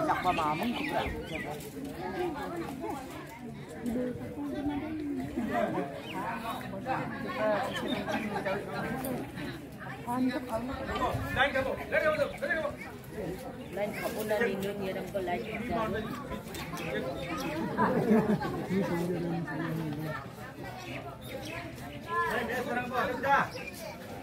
Siapa mamang kau berapa? Lain kamu, lain lên lain kamu. Lain kamu dan minum dia dan kau lain. Lain dia orang kau, dah.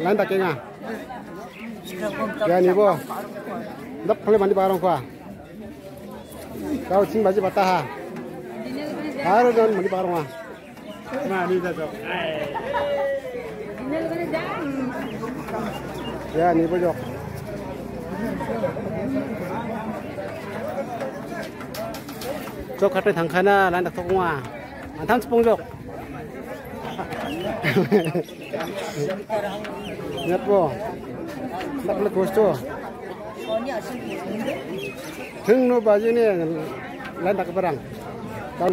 lain tak kenga. Ya ni bo, dak boleh mandi barang kuah. Kau cing baju patah ha. Harus jangan mandi barang ah. Nah, ni dah Ya, ni pojok. Cok kata tangkana lan tak tokwa. Antam sepung jok. Ingat po. Tak boleh gusto. ง no baju ni lan tak barang. Tahun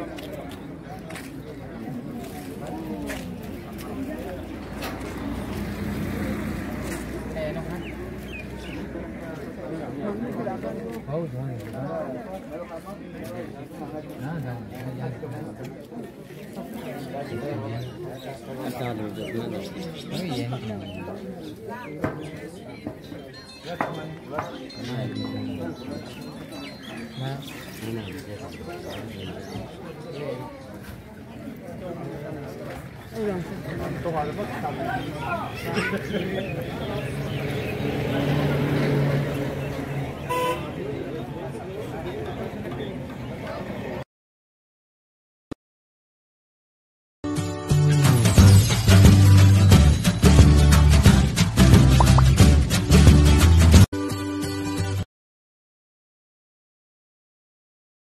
包装的，啊，啊，啊，啊，啊，啊，啊，啊，啊，啊，啊，啊，啊，啊，啊，啊，都把这。